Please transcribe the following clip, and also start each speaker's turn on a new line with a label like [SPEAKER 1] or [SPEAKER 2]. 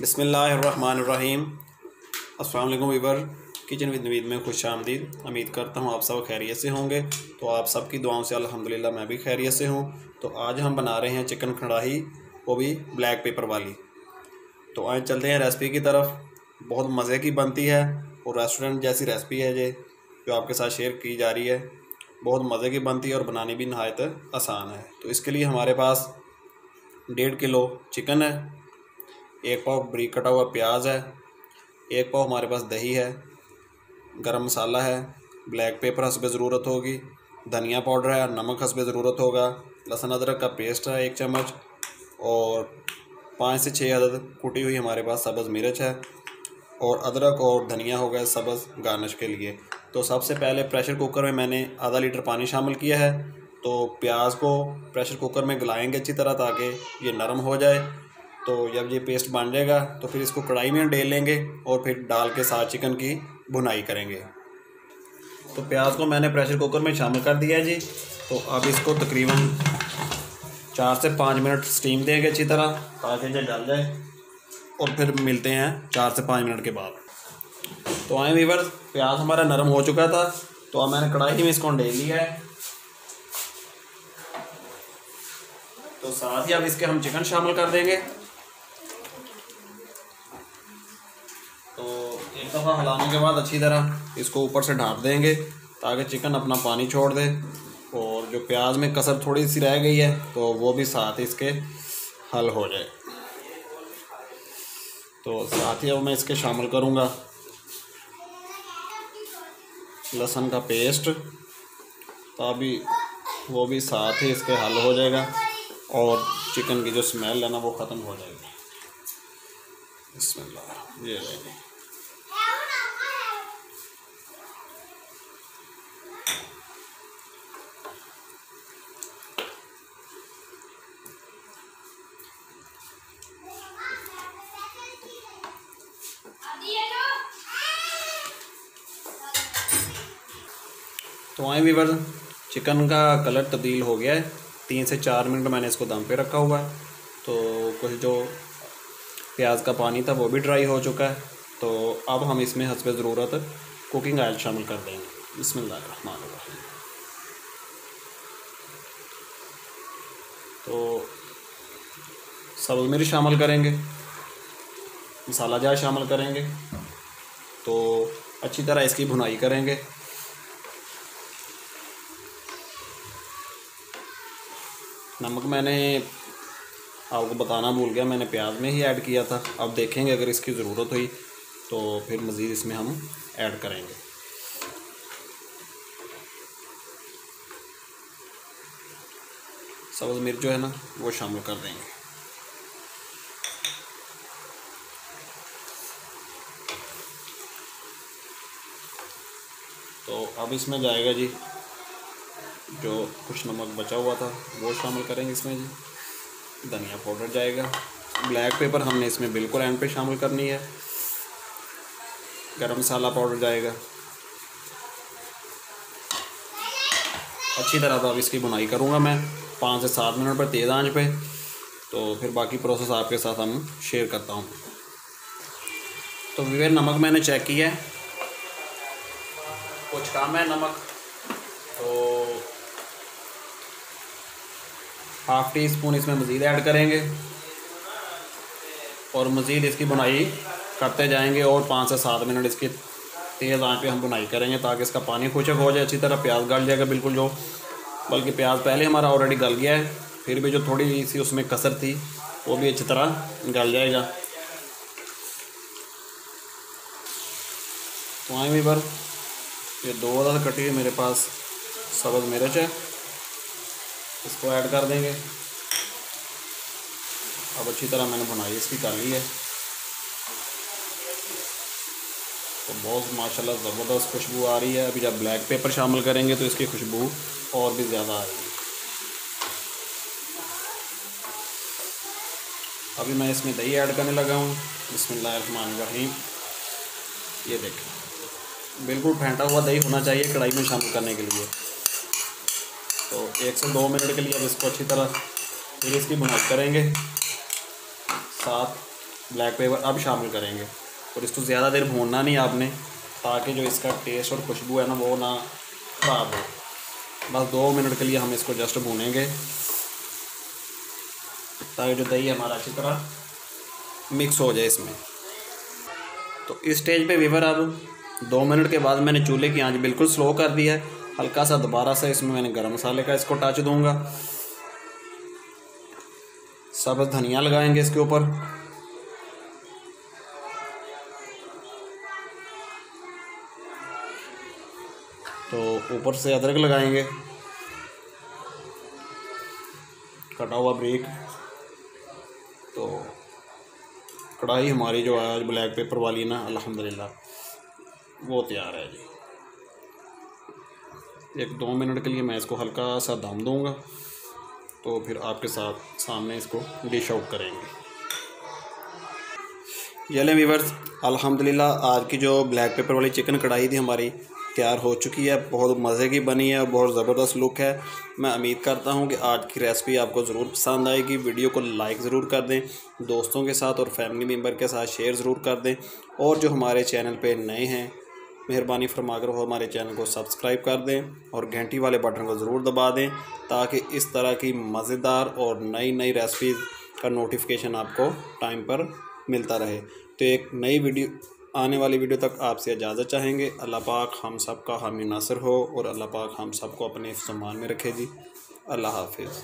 [SPEAKER 1] बसमीम अल्लाम Weaver kitchen with Naveed में खुश आमदीद। उम्मीद करता हूँ आप सब खैरियत से होंगे। तो आप सबकी दुआओं से अल्हम्दुलिल्लाह मैं भी खैरियत से हूँ। तो आज हम बना रहे हैं चिकन कढ़ाई वो भी ब्लैक पेपर वाली। तो आज चलते हैं रेसिपी की तरफ़। बहुत मज़े की बनती है और रेस्टोरेंट जैसी रेसिपी है ये, जो आपके साथ शेयर की जा रही है। बहुत मज़े की बनती है और बनानी भी नहायत आसान है। तो इसके लिए हमारे पास डेढ़ किलो चिकन है। एक पाव ब्रीक कटा हुआ प्याज है, एक पाव हमारे पास दही है, गरम मसाला है ब्लैक पेपर हंसब ज़रूरत होगी, धनिया पाउडर है, नमक हंसब ज़रूरत होगा, लहसुन अदरक का पेस्ट है एक चम्मच, और पाँच से छः अदद कुटी हुई हमारे पास सब्ज़ मिर्च है, और अदरक और धनिया हो गया सब्ज़ गार्निश के लिए। तो सबसे पहले प्रेशर कुकर में मैंने आधा लीटर पानी शामिल किया है तो प्याज को प्रेशर कुकर में गलाएँगे अच्छी तरह ताकि ये नरम हो जाए तो जब ये पेस्ट बन जाएगा तो फिर इसको कढ़ाई में डेल लेंगे और फिर डाल के साथ चिकन की भुनाई करेंगे। तो प्याज को मैंने प्रेशर कुकर में शामिल कर दिया जी। तो अब इसको तकरीबन चार से पाँच मिनट स्टीम देंगे अच्छी तरह, ताकि ये डाल जाए। और फिर मिलते हैं चार से पाँच मिनट के बाद। तो आए वीवर प्याज हमारा नरम हो चुका था तो अब मैंने कढ़ाई में इसको डेल लिया है। तो साथ ही अब इसके हम चिकन शामिल कर देंगे। एक दफ़ा हिलाने के बाद अच्छी तरह इसको ऊपर से ढाँप देंगे, ताकि चिकन अपना पानी छोड़ दे। और जो प्याज में कसर थोड़ी सी रह गई है तो वो भी साथ इसके हल हो जाए। तो साथ ही अब मैं इसके शामिल करूँगा। लहसुन का पेस्ट तो अभी वो भी साथ ही इसके हल हो जाएगा, और चिकन की जो स्मेल है ना, वो ख़त्म हो जाएगी। इसमें ये रहेगी तो आए वीवर चिकन का कलर तब्दील हो गया है। तीन से चार मिनट मैंने इसको दम पे रखा हुआ है। तो कुछ जो प्याज का पानी था वो भी ड्राई हो चुका है। तो अब हम इसमें हंसब ज़रूरत कुकिंग ऑयल शामिल कर देंगे। इसमें तो सब्ज़ मिर्च शामिल करेंगे। मसाला जार शामिल करेंगे। तो अच्छी तरह इसकी भुनाई करेंगे। नमक मैंने आपको बताना भूल गया, मैंने प्याज में ही ऐड किया था। अब देखेंगे अगर इसकी ज़रूरत हुई तो फिर मज़ीद इसमें हम ऐड करेंगे। सब्ज़ मिर्च जो है ना, वो शामिल कर देंगे। तो अब इसमें जाएगा जी, जो कुछ नमक बचा हुआ था, वो शामिल करेंगे इसमें जी। धनिया पाउडर जाएगा। ब्लैक पेपर हमने इसमें बिल्कुल एंड पे शामिल करनी है। गरम मसाला पाउडर जाएगा। अच्छी तरह से अब इसकी बुनाई करूँगा मैं, पाँच से सात मिनट पर तेज़ आँच पे। तो फिर बाकी प्रोसेस आपके साथ हम शेयर करता हूँ। तो विवेर, नमक मैंने चेक किया है। कुछ कम है नमक तो हाफ़ टी स्पून इसमें मज़ीद ऐड करेंगे। और मज़ीद इसकी बुनाई करते जाएँगे और पाँच से सात मिनट इसकी तेज़ आँच पे हम बुनाई करेंगे ताकि इसका पानी खुशक हो जाए, अच्छी तरह प्याज गल जाएगा बिल्कुल जो, बल्कि प्याज पहले हमारा ऑलरेडी गल गया है, फिर भी जो थोड़ी सी उसमें कसर थी, वो भी अच्छी तरह गल जाएगा। तो आए भी पर। ये दो अदद कटी हुई मेरे पास सबज मिर्च है। इसको ऐड कर देंगे। अब अच्छी तरह मैंने बनाई, इसकी कर ली है। तो बहुत माशाल्लाह ज़बरदस्त खुशबू आ रही है। अभी जब ब्लैक पेपर शामिल करेंगे तो इसकी खुशबू और भी ज़्यादा आएगी। अभी मैं इसमें दही ऐड करने लगा हूँ। बिस्मिल्लाहिर्रहमानिर्रहीम। ये देखें। बिल्कुल फेंटा हुआ दही होना चाहिए कढ़ाई में शामिल करने के लिए। तो एक से दो मिनट के लिए अब इसको अच्छी तरह फिर इसकी बुनाई करेंगे। साथ ब्लैक पेपर अब शामिल करेंगे। और इसको ज़्यादा देर भूनना नहीं आपने, ताकि जो इसका टेस्ट और खुशबू है ना, वो ना ख़राब हो। बस दो मिनट के लिए हम इसको जस्ट भूनेंगे। ताकि जो दही हमारा अच्छी तरह मिक्स हो जाए इसमें। तो इस स्टेज पे वीवर अब दो मिनट के बाद मैंने चूल्हे की आँच बिल्कुल स्लो कर दी है। हल्का सा दोबारा से इसमें मैंने गरम मसाले का इसको टच दूँगा। सब धनिया लगाएँगे इसके ऊपर। तो ऊपर से अदरक लगाएँगे। कटा हुआ ब्रेक तो कढ़ाई हमारी जो है आज ब्लैक पेपर वाली ना, अल्हम्दुलिल्लाह। वो तैयार है जी। एक दो मिनट के लिए मैं इसको हल्का सा दम दूँगा तो फिर आपके साथ सामने इसको डिश आउट करेंगे। चलें वीवर्स अल्हम्दुलिल्लाह, आज की जो ब्लैक पेपर वाली चिकन कढ़ाई थी हमारी तैयार हो चुकी है, बहुत मज़े की बनी है और बहुत ज़बरदस्त लुक है। मैं उम्मीद करता हूँ कि आज की रेसिपी आपको ज़रूर पसंद आएगी। वीडियो को लाइक ज़रूर कर दें, दोस्तों के साथ और फैमिली मेंबर के साथ शेयर ज़रूर कर दें। और जो हमारे चैनल पर नए हैं मेहरबानी फरमा कर हमारे चैनल को सब्सक्राइब कर दें और घंटी वाले बटन को ज़रूर दबा दें ताकि इस तरह की मज़ेदार और नई नई रेसिपीज़ का नोटिफिकेशन आपको टाइम पर मिलता रहे। तो एक नई वीडियो आने वाली वीडियो तक आपसे इजाज़त चाहेंगे। अल्लाह पाक हम सब का हामी नासर हो और अल्लाह पाक हम सबको अपने सम्मान में रखे जी। अल्लाह हाफिज़।